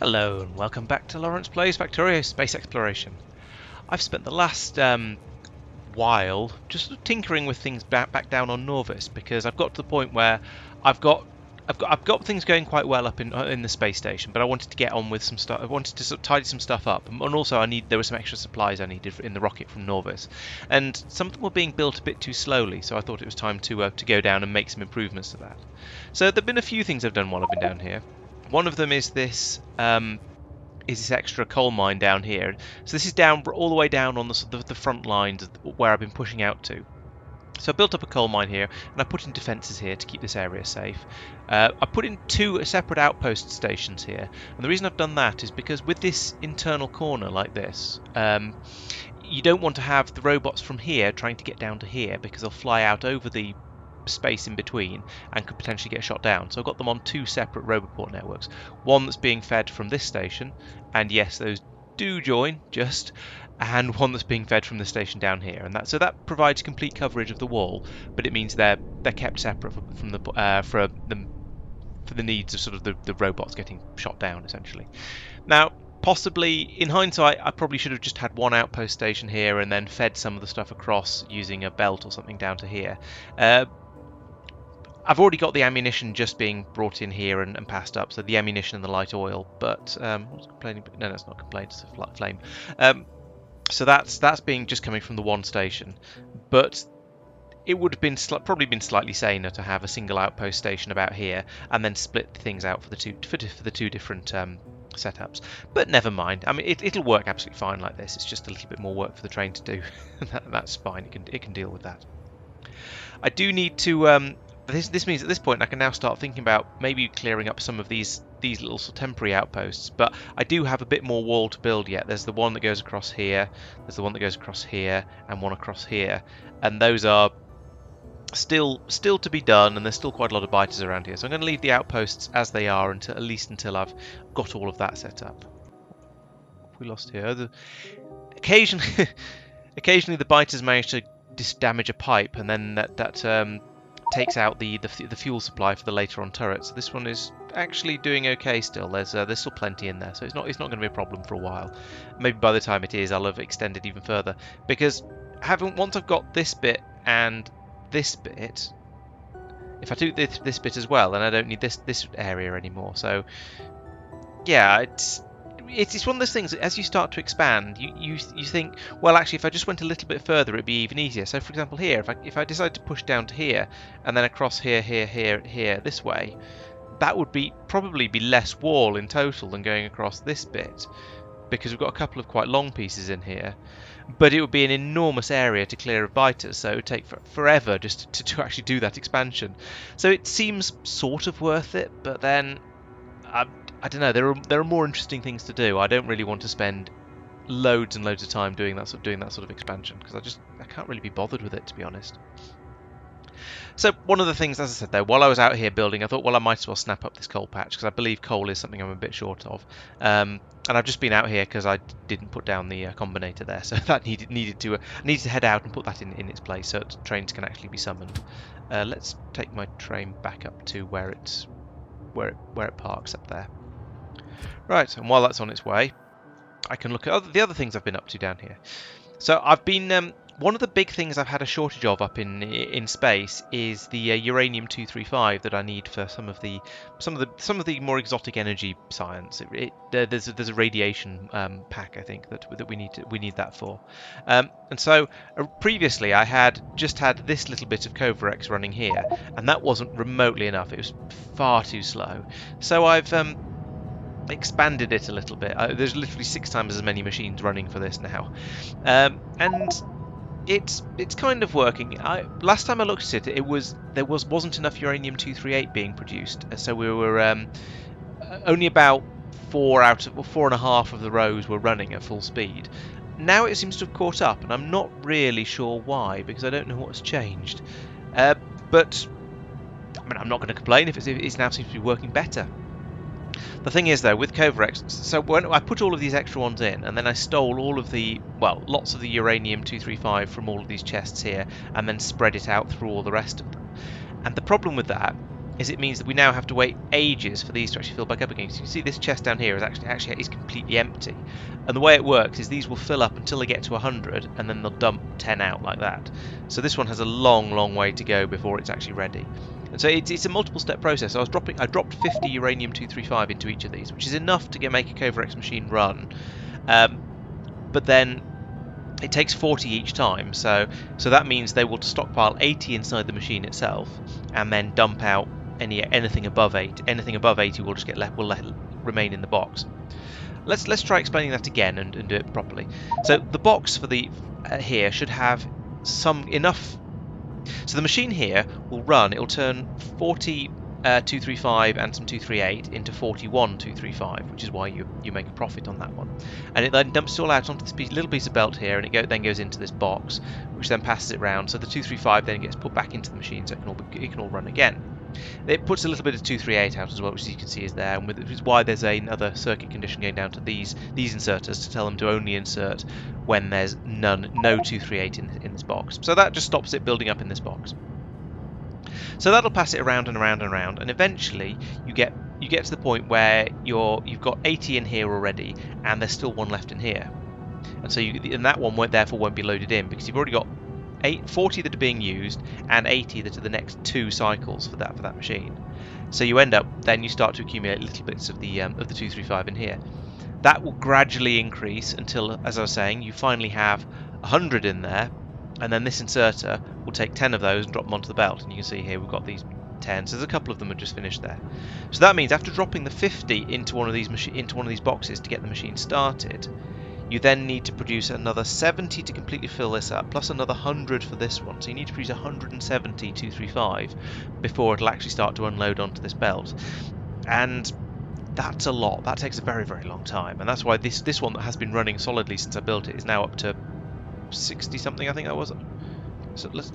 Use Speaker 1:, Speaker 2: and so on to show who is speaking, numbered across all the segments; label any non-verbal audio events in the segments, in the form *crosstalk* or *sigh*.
Speaker 1: Hello and welcome back to Laurence Plays Factorio Space Exploration. I've spent the last um, while just tinkering with things back, back down on Nauvis because I've got to the point where I've got I've got I've got things going quite well up in uh, in the space station, but I wanted to get on with some stuff. I wanted to sort of tidy some stuff up, and also I need there were some extra supplies I needed in the rocket from Nauvis, and some of them were being built a bit too slowly. So I thought it was time to uh, to go down and make some improvements to that. So there've been a few things I've done while I've been down here. One of them is this um, is this extra coal mine down here. So this is down all the way down on the, the, the front lines where I've been pushing out to. So I built up a coal mine here, and I put in defences here to keep this area safe. Uh, I put in two separate outpost stations here, and the reason I've done that is because with this internal corner like this, um, you don't want to have the robots from here trying to get down to here because they'll fly out over the space in between and could potentially get shot down. So I've got them on two separate Roboport networks. One that's being fed from this station, and yes, those do join *laughs* just, and one that's being fed from the station down here. And that so that provides complete coverage of the wall, but it means they're they're kept separate from the uh, for the for the needs of sort of the, the robots getting shot down essentially. Now possibly in hindsight I probably should have just had one outpost station here and then fed some of the stuff across using a belt or something down to here uh, I've already got the ammunition just being brought in here and, and passed up, so the ammunition and the light oil. But um, complaining, no, that's not complaint, it's a flame. Um, so that's that's being just coming from the one station, but it would have been probably been slightly saner to have a single outpost station about here and then split things out for the two for, for the two different um, setups. But never mind. I mean, it, will work absolutely fine like this. It's just a little bit more work for the train to do. *laughs* that, that's fine. It can it can deal with that. I do need to um, this this means at this point I can now start thinking about maybe clearing up some of these these little sort temporary outposts. But I do have a bit more wall to build yet. There's the one that goes across here. There's the one that goes across here, and one across here. And those are still still to be done, and there's still quite a lot of biters around here. So I'm going to leave the outposts as they are until at least until I've got all of that set up. We lost here. The, occasionally, *laughs* occasionally the biters manage to damage a pipe, and then that that um, takes out the, the, the fuel supply for the later on turrets. This one is actually doing okay still. There's uh, there's still plenty in there, so it's not it's not going to be a problem for a while. Maybe by the time it is, I'll have extended even further because having once I've got this bit and this bit, if I do this, this bit as well, then I don't need this this area anymore. So yeah, it's it's one of those things that as you start to expand, you, you you think, well, actually, if I just went a little bit further, it'd be even easier. So, for example, here, if I if I decide to push down to here and then across here, here, here, here, this way, that would be probably be less wall in total than going across this bit, because we've got a couple of quite long pieces in here. But it would be an enormous area to clear of biters, so it would take for, forever just to, to actually do that expansion. So it seems sort of worth it, but then I, I don't know. There are there are more interesting things to do. I don't really want to spend loads and loads of time doing that sort of doing that sort of expansion because I just I can't really be bothered with it to be honest. So one of the things, as I said though, while I was out here building, I thought, well, I might as well snap up this coal patch because I believe coal is something I'm a bit short of. Um, and I've just been out here because I didn't put down the uh, combinator there, *laughs* so that needed needed to uh, needed to head out and put that in in its place so trains can actually be summoned. Uh, let's take my train back up to where it's where it, where it parks up there. Right, and while that's on its way, I can look at other, the other things I've been up to down here. So I've been um, one of the big things I've had a shortage of up in in space is the uh, uranium 235 that I need for some of the some of the some of the more exotic energy science. It, it, uh, there's a, there's a radiation um, pack I think that that we need to, we need that for. Um, and so uh, previously I had just had this little bit of Kovarex running here, and that wasn't remotely enough. It was far too slow. So I've um, expanded it a little bit. Uh, there's literally six times as many machines running for this now, um, and it's it's kind of working. I, last time I looked at it, it was there was wasn't enough uranium 238 being produced, so we were um, only about four out of well, four and a half of the rows were running at full speed. Now it seems to have caught up, and I'm not really sure why because I don't know what's changed. Uh, but I mean, I'm not going to complain if it's, if it now seems to be working better. The thing is, though, with Kovarex, so when I put all of these extra ones in, and then I stole all of the, well, lots of the uranium-235 from all of these chests here, and then spread it out through all the rest of them. And the problem with that is it means that we now have to wait ages for these to actually fill back up again. So you can see this chest down here is actually actually is completely empty, and the way it works is these will fill up until they get to 100, and then they'll dump 10 out like that. So this one has a long, long way to go before it's actually ready. And so it's, it's a multiple step process. I was dropping, I dropped 50 uranium 235 into each of these, which is enough to get make a Covert machine run. Um, but then it takes 40 each time, so so that means they will stockpile 80 inside the machine itself, and then dump out any anything above 8. Anything above 80 will just get left will let, remain in the box. Let's let's try explaining that again and, and do it properly. So the box for the uh, here should have some enough. So the machine here will run. It will turn 40 uh, 235 and some 238 into 41 235, which is why you, you make a profit on that one. And it then dumps it all out onto this piece, little piece of belt here, and it go, then goes into this box, which then passes it round. So the 235 then gets put back into the machine, so it can all, it can all run again. It puts a little bit of 238 out as well, which you can see is there, and which is why there's another circuit condition going down to these these inserters to tell them to only insert when there's none, no 238 in, in this box. So that just stops it building up in this box. So that'll pass it around and around and around, and eventually you get you get to the point where you're you've got 80 in here already, and there's still one left in here, and so you and that one won't therefore won't be loaded in because you've already got eight, 40 that are being used and 80 that are the next two cycles for that for that machine. So you end up then you start to accumulate little bits of the um, of the 235 in here. That will gradually increase until, as I was saying, you finally have 100 in there, and then this inserter will take 10 of those and drop them onto the belt. And you can see here we've got these 10. So there's a couple of them have just finished there. So that means after dropping the 50 into one of these into one of these boxes to get the machine started, you then need to produce another 70 to completely fill this up, plus another 100 for this one. So you need to produce 170 235 before it'll actually start to unload onto this belt. And that's a lot. That takes a very, very long time. And that's why this, this one that has been running solidly since I built it is now up to 60 something, I think that was. So let's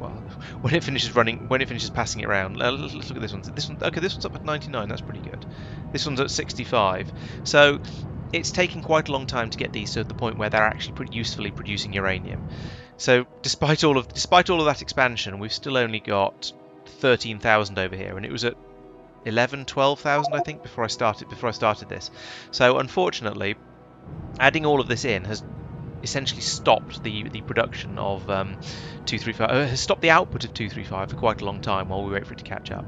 Speaker 1: well, *laughs* when it finishes running, when it finishes passing it around, let's look at this one. This one, okay, this one's up at 99. That's pretty good. This one's at 65. So it's taken quite a long time to get these to the point where they're actually pretty usefully producing uranium. So despite all of despite all of that expansion, we've still only got 13,000 over here, and it was at 11, 12,000 I think before I started before I started this. So unfortunately, adding all of this in has essentially stopped the the production of um, 235 uh, has stopped the output of 235 for quite a long time while we wait for it to catch up.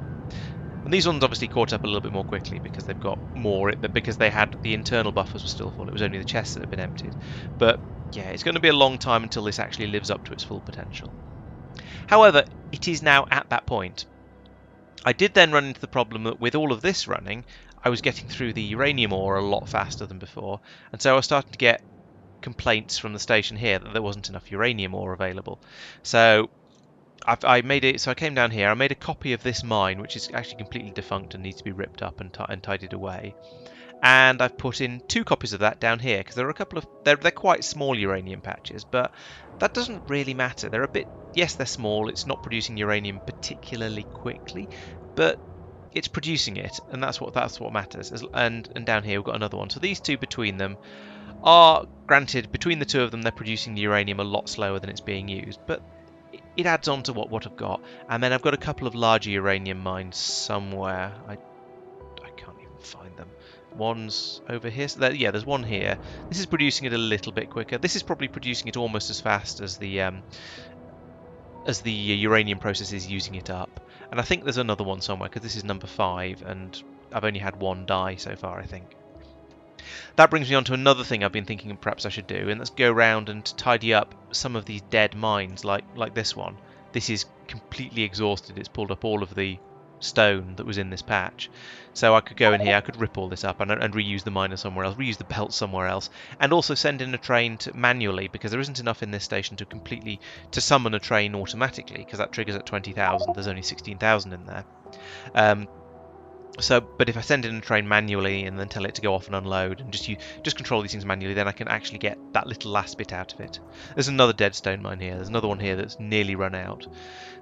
Speaker 1: And these ones obviously caught up a little bit more quickly because they've got more, because they had the internal buffers were still full. It was only the chests that had been emptied. But yeah, it's going to be a long time until this actually lives up to its full potential. However, it is now at that point. I did then run into the problem that with all of this running, I was getting through the uranium ore a lot faster than before, and so I was starting to get complaints from the station here that there wasn't enough uranium ore available. So I've, I made it, so I came down here, I made a copy of this mine, which is actually completely defunct and needs to be ripped up and, and tidied away. And I've put in two copies of that down here, because there are a couple of, they're, they're quite small uranium patches, but that doesn't really matter. They're a bit, yes, they're small, it's not producing uranium particularly quickly, but it's producing it, and that's what that's what matters. And and down here we've got another one. So these two between them are, granted, between the two of them, they're producing the uranium a lot slower than it's being used, but it adds on to what, what I've got. And then I've got a couple of larger uranium mines somewhere. I, I can't even find them. One's over here. So there, yeah, there's one here. This is producing it a little bit quicker. This is probably producing it almost as fast as the um, as the uranium process is using it up. And I think there's another one somewhere because this is number five, and I've only had one die so far. I think. That brings me on to another thing I've been thinking perhaps I should do, and that's go around and tidy up some of these dead mines, like like this one. This is completely exhausted. It's pulled up all of the stone that was in this patch. So I could go in here, I could rip all this up and, and, reuse the miner somewhere else, reuse the belt somewhere else, and also send in a train to manually because there isn't enough in this station to completely to summon a train automatically because that triggers at 20,000. There's only 16,000 in there. Um, so, but if I send in a train manually and then tell it to go off and unload and just you just control these things manually, then I can actually get that little last bit out of it. There's another dead stone mine here. There's another one here that's nearly run out.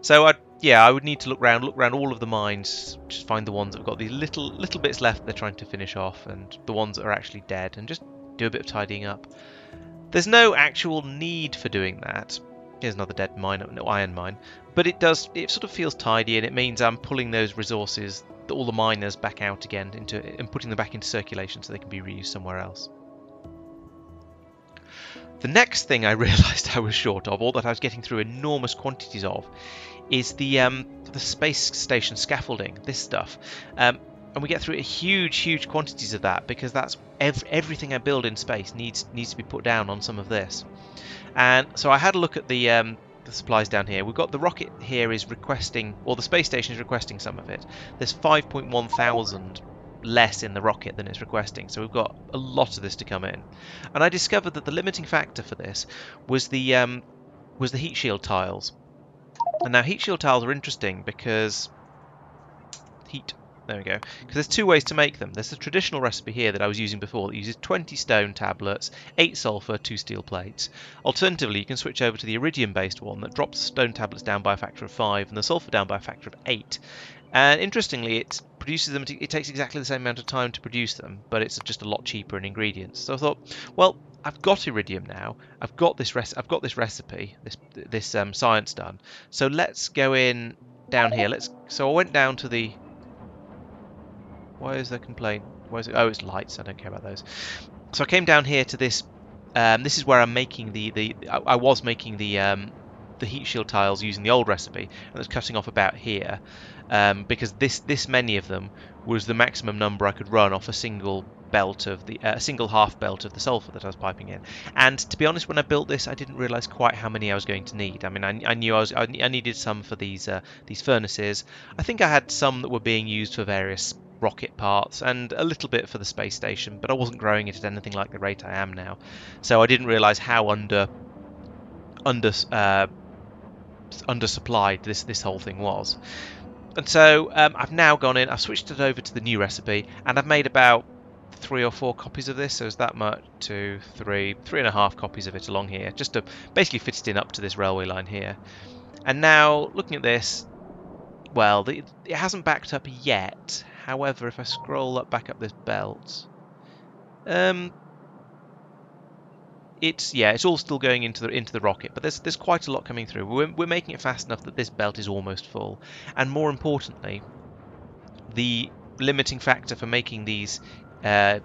Speaker 1: So, I yeah, I would need to look around, look around all of the mines, just find the ones that have got these little little bits left they're trying to finish off, and the ones that are actually dead, and just do a bit of tidying up. There's no actual need for doing that Here's another dead mine, no, iron mine. But it does, it sort of feels tidy and it means I'm pulling those resources, all the miners back out again into and putting them back into circulation so they can be reused somewhere else. The next thing I *laughs* realised I was short of, or that I was getting through enormous quantities of, is the um, the space station scaffolding. This stuff, um, and we get through huge, huge quantities of that because that's ev everything I build in space needs needs to be put down on some of this. And so I had a look at the um, the supplies down here. We've got the rocket here is requesting, or the space station is requesting some of it. There's 5.1 thousand less in the rocket than it's requesting, so we've got a lot of this to come in. And I discovered that the limiting factor for this was the um, was the heat shield tiles. And now heat shield tiles are interesting because heat there we go. Because there's two ways to make them. There's the traditional recipe here that I was using before that uses 20 stone tablets, 8 sulfur, 2 steel plates. Alternatively, you can switch over to the iridium based one that drops stone tablets down by a factor of 5 and the sulfur down by a factor of 8. And interestingly, it produces them. It takes exactly the same amount of time to produce them, but it's just a lot cheaper in ingredients. So I thought, well, I've got iridium now. I've got this rec- I've got this recipe, this this um, science done. So let's go in down here. Let's. So I went down to the why is there complaint? Why is it? Oh, it's lights. I don't care about those. So I came down here to this. Um, this is where I'm making the the. I, I was making the um, the heat shield tiles using the old recipe, and it's cutting off about here, um, because this this many of them was the maximum number I could run off a single belt of the uh, a single half belt of the sulfur that I was piping in. And to be honest, when I built this, I didn't realize quite how many I was going to need. I mean, I, I knew I was I, needed some for these uh, these furnaces. I think I had some that were being used for various rocket parts and a little bit for the space station, but I wasn't growing it at anything like the rate I am now. So I didn't realise how under under uh, undersupplied this this whole thing was. And so um, I've now gone in, I've switched it over to the new recipe, and I've made about three or four copies of this. So is that much? Two, three, three and a half copies of it along here, just to basically fit it in up to this railway line here. And now looking at this, well, it hasn't backed up yet. However, if I scroll up back up this belt, um, it's yeah, it's all still going into the into the rocket, but there's there's quite a lot coming through. We're we're making it fast enough that this belt is almost full, and more importantly, the limiting factor for making these. Uh,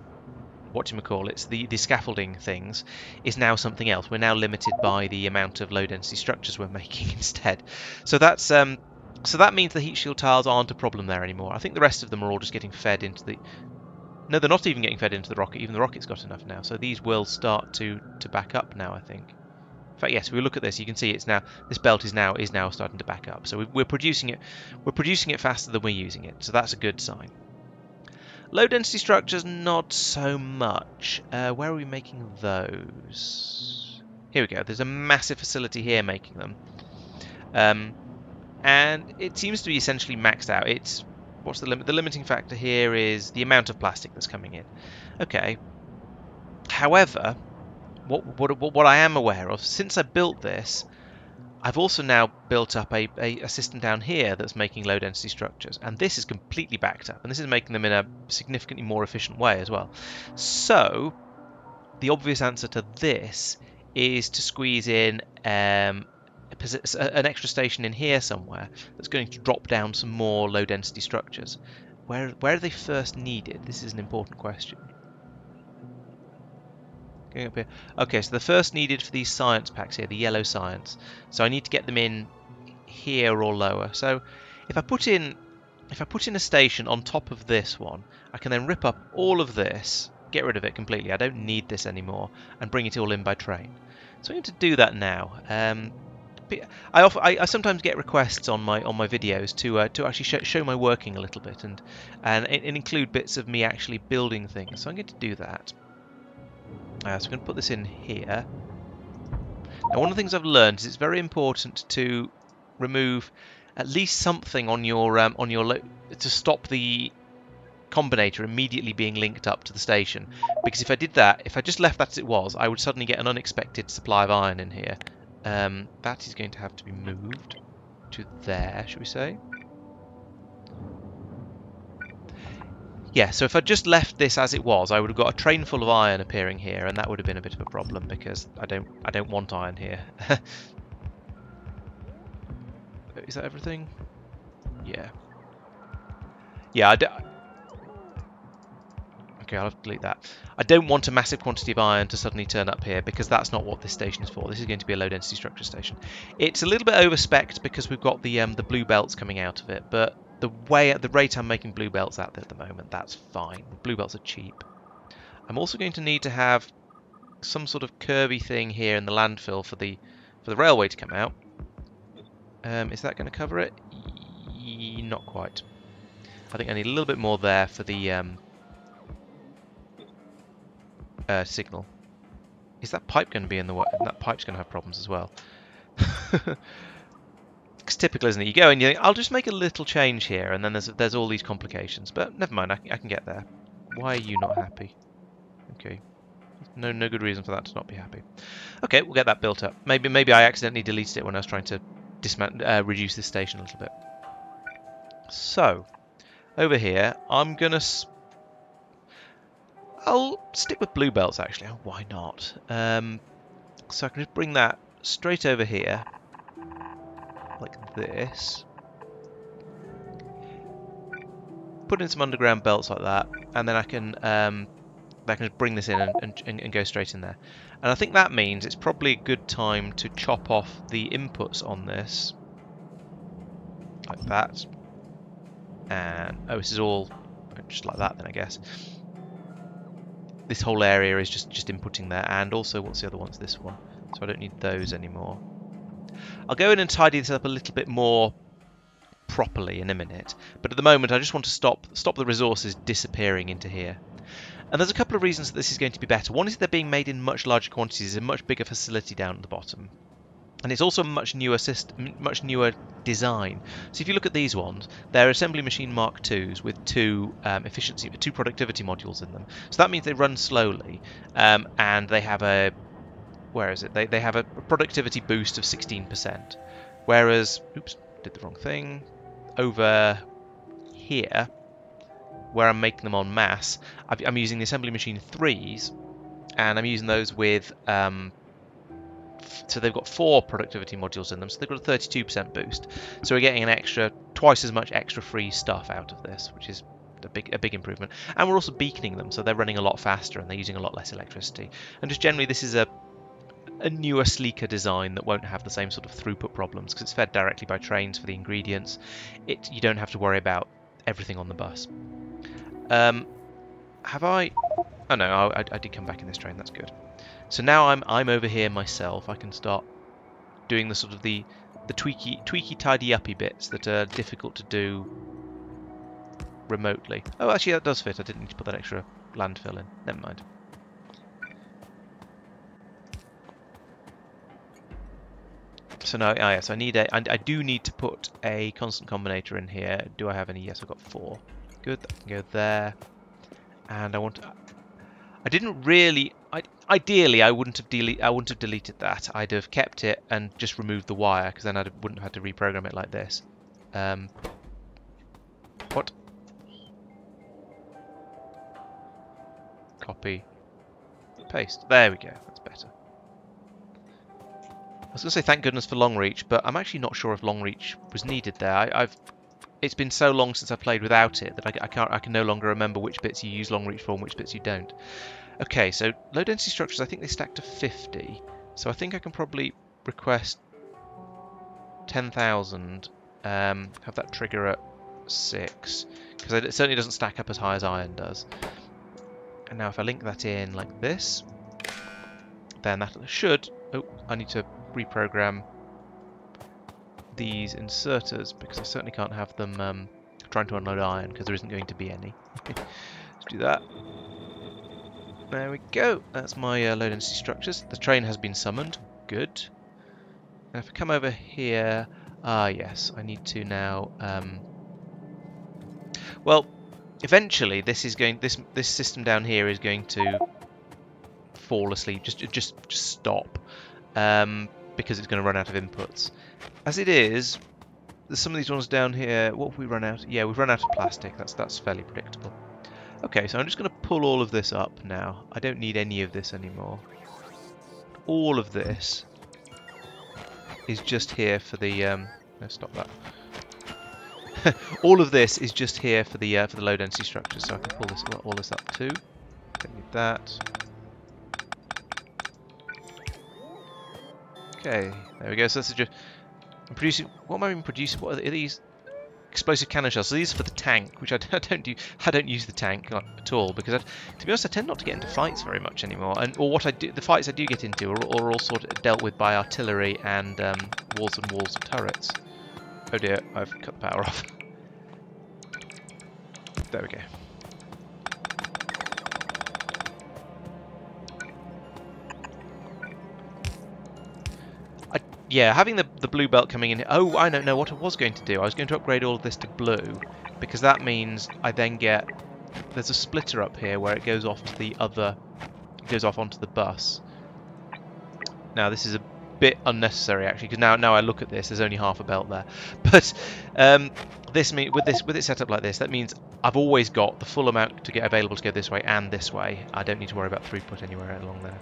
Speaker 1: what you call it? The the scaffolding things is now something else. We're now limited by the amount of low density structures we're *laughs* making instead. So that's um, so that means the heat shield tiles aren't a problem there anymore. I think the rest of them are all just getting fed into the... No, they're not even getting fed into the rocket. Even the rocket's got enough now. So these will start to, to back up now, I think. In fact, yes, if we look at this, you can see it's now this belt is now is now starting to back up. So we're producing it we're producing it faster than we're using it. So that's a good sign. Low density structures, not so much. Uh, where are we making those? Here we go. There's a massive facility here making them. Um, and it seems to be essentially maxed out. It's what's the limit? The limiting factor here is the amount of plastic that's coming in. Okay. However, what what what I am aware of since I built this, I've also now built up a, a, a, system down here that's making low density structures, and this is completely backed up, and this is making them in a significantly more efficient way as well. So, the obvious answer to this is to squeeze in um, an extra station in here somewhere that's going to drop down some more low density structures. Where, where are they first needed? This is an important question. Going up here. Okay, so the first needed for these science packs here, the yellow science. So I need to get them in here or lower. So if I put in if I put in a station on top of this one, I can then rip up all of this, get rid of it completely. I don't need this anymore, and bring it all in by train. So I'm going to do that now. Um, I, often, I, I, sometimes get requests on my on my videos to uh, to actually show, show, my working a little bit and and, and include bits of me actually building things. So I'm going to do that. Uh, so I'm going to put this in here. Now one of the things I've learned is it's very important to remove at least something on your um, on your to stop the combinator immediately being linked up to the station because if I did that if I just left that as it was I would suddenly get an unexpected supply of iron in here um, that is going to have to be moved to there, should we say? Yeah, so if I just left this as it was, I would have got a train full of iron appearing here, and that would have been a bit of a problem because I don't I don't want iron here. *laughs* is that everything? Yeah. Yeah, I, Okay, I'll have to delete that. I don't want a massive quantity of iron to suddenly turn up here because that's not what this station is for. This is going to be a low density structure station. It's a little bit over because we've got the um, the blue belts coming out of it, but the way at the rate I'm making blue belts at at the moment, that's fine. Blue belts are cheap. I'm also going to need to have some sort of curvy thing here in the landfill for the for the railway to come out. Um, is that going to cover it? Not quite. I think I need a little bit more there for the um, uh, signal. Is that pipe going to be in the way? That pipe's going to have problems as well. *laughs* it's typical, isn't it? You go and you think, I'll just make a little change here, and then there's there's all these complications. But never mind, I, I can get there. Why are you not happy? Okay. No, no good reason for that to not be happy. Okay, we'll get that built up. Maybe, maybe I accidentally deleted it when I was trying to uh, reduce this station a little bit. So, over here, I'm gonna I'll stick with blue belts actually. Oh, why not? Um, so I can just bring that straight over here, like this. Put in some underground belts like that, and then I can um, I can just bring this in and, and, and go straight in there. And I think that means it's probably a good time to chop off the inputs on this, like that. And oh, this is all just like that then, I guess this whole area is just, just inputting there. And also, what's the other one? It's this one. So I don't need those anymore. I'll go in and tidy this up a little bit more properly in a minute. But at the moment, I just want to stop stop the resources disappearing into here. And there's a couple of reasons that this is going to be better. One is they're being made in much larger quantities, a much bigger facility down at the bottom and it's also a much newer system, much newer design. So if you look at these ones, they're assembly machine Mark IIs with two um, efficiency, two productivity modules in them. So that means they run slowly, um, and they have a where is it? They they have a productivity boost of 16%. Whereas, oops, did the wrong thing. Over here, where I'm making them on mass, I'm using the assembly machine threes, and I'm using those with um, so they've got four productivity modules in them, so they've got a 32% boost. So we're getting an extra, twice as much extra free stuff out of this, which is a big, a big improvement. And we're also beaconing them, so they're running a lot faster and they're using a lot less electricity. And just generally, this is a a newer, sleeker design that won't have the same sort of throughput problems because it's fed directly by trains for the ingredients. It you don't have to worry about everything on the bus. Um, have I? Oh no, I, I did come back in this train. That's good. So now I'm I'm over here myself. I can start doing the sort of the the tweaky tweaky tidy uppy bits that are difficult to do remotely. Oh, actually that does fit. I didn't need to put that extra landfill in. Never mind. So now, ah, yes, I need a. I, do need to put a constant combinator in here. Do I have any? Yes, I've got four. Good. That can go there. And I want. To, I didn't really. Ideally, I wouldn't have. I wouldn't have deleted that. I'd have kept it and just removed the wire because then I wouldn't have had to reprogram it like this. Um, what? Copy. Paste. There we go. That's better. I was going to say thank goodness for long reach, but I'm actually not sure if long reach was needed there. I, have It's been so long since I played without it that I, I, can't. I can no longer remember which bits you use long reach for and which bits you don't. Okay, so low density structures, I think they stack to 50. So I think I can probably request 10,000, um, have that trigger at 6, because it certainly doesn't stack up as high as iron does. And now if I link that in like this, then that should... Oh, I need to reprogram these inserters, because I certainly can't have them um, trying to unload iron, because there isn't going to be any. *laughs* Let's do that. There we go. That's my uh, low density structures. The train has been summoned. Good. And if I come over here... Ah, yes. I need to now... Um, well, eventually this is going... This this system down here is going to fall asleep. Just just just stop. Um, because it's going to run out of inputs. As it is, there's some of these ones down here... What have we run out? Yeah, we've run out of plastic. That's that's fairly predictable. Okay, so I'm just going to pull all of this up now. I don't need any of this anymore. All of this is just here for the... Um, no, stop that. *laughs* all of this is just here for the uh, for the low density structures, so I can pull this all this up too. Don't need that. Okay, there we go. So this is just I'm producing. What am I even producing? What are these? Explosive cannon shells. So these are for the tank, which I, *laughs* don't do. I don't use the tank at all because, I, to be honest, I tend not to get into fights very much anymore. And or what I do, the fights I do get into are, are all sort of dealt with by artillery and um, walls and walls of turrets. Oh dear, I've cut the power off. *laughs* There we go. Yeah, having the, the blue belt coming in... Oh, I don't know what I was going to do. I was going to upgrade all of this to blue, because that means I then get... There's a splitter up here where it goes off to the other... goes off onto the bus. Now, this is a bit unnecessary, actually, because now, now I look at this, there's only half a belt there. *laughs* But um, this mean, with this with it set up like this, that means I've always got the full amount to get available to go this way and this way. I don't need to worry about throughput anywhere along there.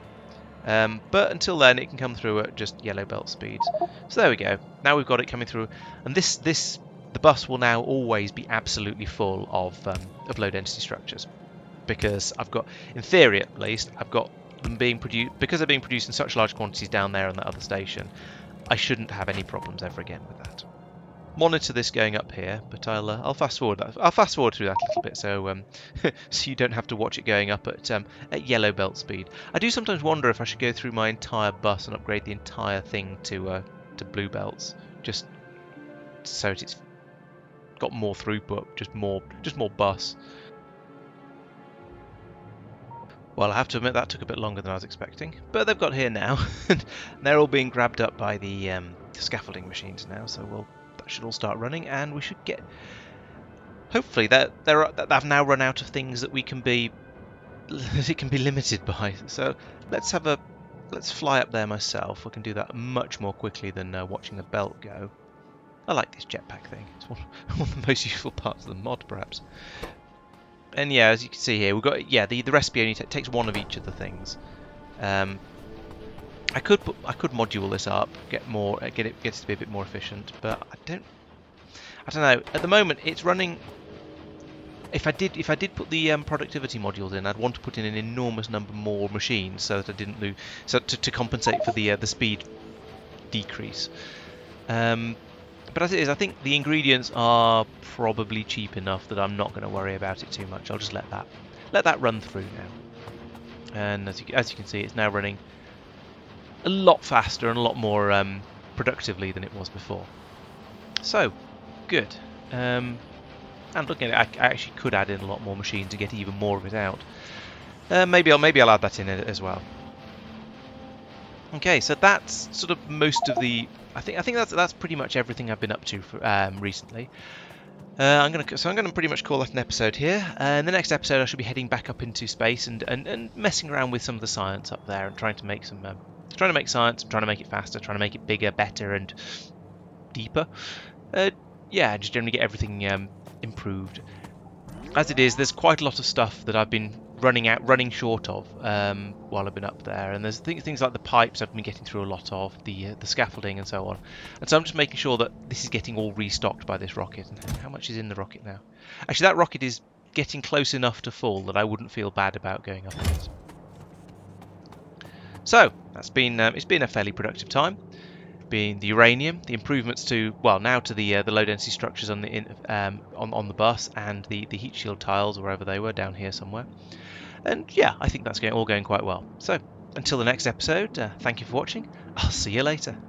Speaker 1: Um, but until then, it can come through at just yellow belt speeds. So there we go. Now we've got it coming through, and this this the bus will now always be absolutely full of um, of low density structures because I've got, in theory at least, I've got them being produced because they're being produced in such large quantities down there on that other station. I shouldn't have any problems ever again with that monitor this going up here, but I'll uh, I'll fast forward that. I'll fast forward through that a little bit, so um, *laughs* so you don't have to watch it going up at um, at yellow belt speed. I do sometimes wonder if I should go through my entire bus and upgrade the entire thing to uh, to blue belts, just so it's got more throughput, just more just more bus. Well, I have to admit that took a bit longer than I was expecting, but they've got here now, *laughs* and they're all being grabbed up by the um, scaffolding machines now, so we'll that should all start running, and we should get. Hopefully, that they're, that they've now run out of things that we can be *laughs* it can be limited by. So let's have a let's fly up there myself. I can do that much more quickly than uh, watching the belt go. I like this jetpack thing. It's one, *laughs* one of the most useful parts of the mod, perhaps. And yeah, as you can see here, we've got yeah the the recipe only takes one of each of the things. Um, I could I could module this up, get more, uh, get it gets to be a bit more efficient, but I don't, I don't know. At the moment, it's running. If I did, if I did put the um, productivity modules in, I'd want to put in an enormous number more machines so that I didn't lose, so to, to compensate for the uh, the speed decrease. Um, but as it is, I think the ingredients are probably cheap enough that I'm not going to worry about it too much. I'll just let that let that run through now. And as you, as you can see, it's now running a lot faster and a lot more um, productively than it was before. So, good. Um, and looking at it, I, I, actually could add in a lot more machines to get even more of it out. Uh, maybe I'll maybe I'll add that in as well. Okay, so that's sort of most of the. I think I think that's that's pretty much everything I've been up to for, um, recently. Uh, I'm gonna so I'm gonna pretty much call that an episode here. Uh, in the next episode, I should be heading back up into space and, and, and messing around with some of the science up there and trying to make some um, trying to make science, I'm trying to make it faster, trying to make it bigger, better, and deeper. Uh, yeah, just generally get everything um, improved. As it is, there's quite a lot of stuff that I've been running out, running short of um, while I've been up there, and there's th things like the pipes I've been getting through a lot of, the uh, the scaffolding and so on. And so I'm just making sure that this is getting all restocked by this rocket. And how much is in the rocket now? Actually, that rocket is getting close enough to full that I wouldn't feel bad about going up it. So that's been um, it's been a fairly productive time. Being the uranium, the improvements to well now to the uh, the low density structures on the in, um, on on the bus and the the heat shield tiles wherever they were down here somewhere. And yeah, I think that's going all going quite well. So until the next episode, uh, thank you for watching. I'll see you later.